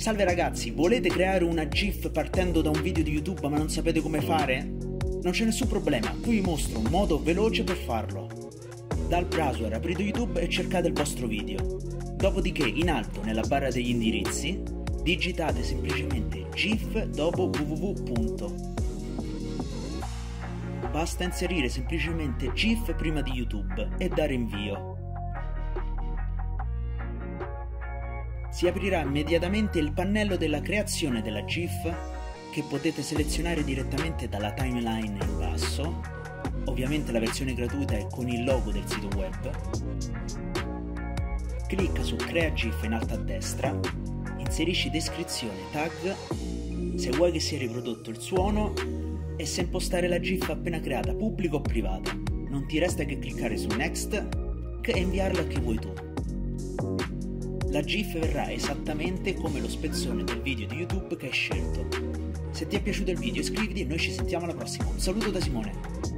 Salve ragazzi, volete creare una GIF partendo da un video di YouTube ma non sapete come fare? Non c'è nessun problema, qui vi mostro un modo veloce per farlo. Dal browser aprite YouTube e cercate il vostro video. Dopodiché in alto nella barra degli indirizzi digitate semplicemente GIF dopo www. Basta inserire semplicemente GIF prima di YouTube e dare invio. Si aprirà immediatamente il pannello della creazione della GIF che potete selezionare direttamente dalla timeline in basso. Ovviamente la versione gratuita è con il logo del sito web. Clicca su Crea GIF in alto a destra, inserisci descrizione, tag, se vuoi che sia riprodotto il suono e se impostare la GIF appena creata, pubblica o privata. Non ti resta che cliccare su Next e inviarla a chi vuoi tu. La GIF verrà esattamente come lo spezzone del video di YouTube che hai scelto. Se ti è piaciuto il video iscriviti e noi ci sentiamo alla prossima. Un saluto da Simone.